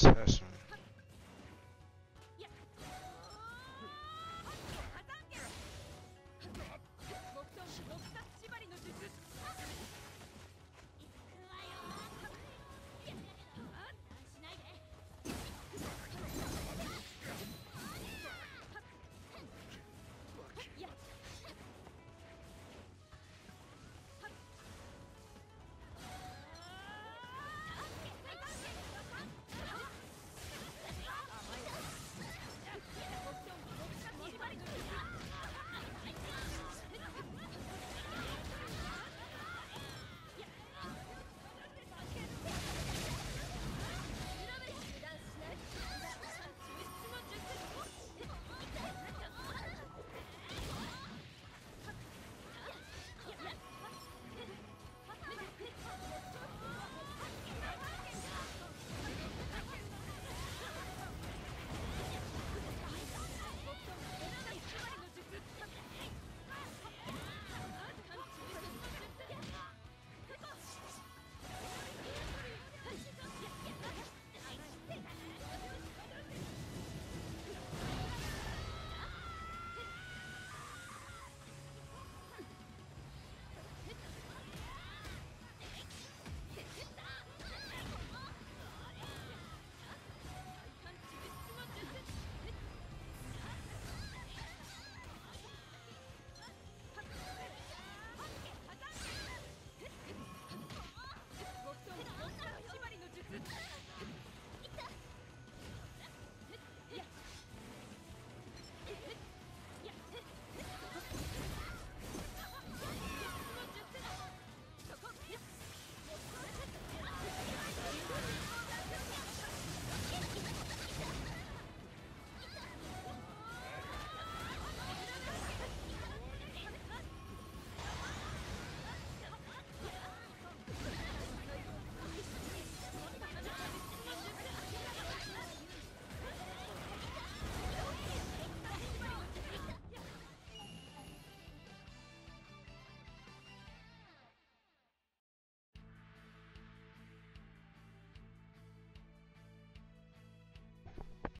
that's awesome.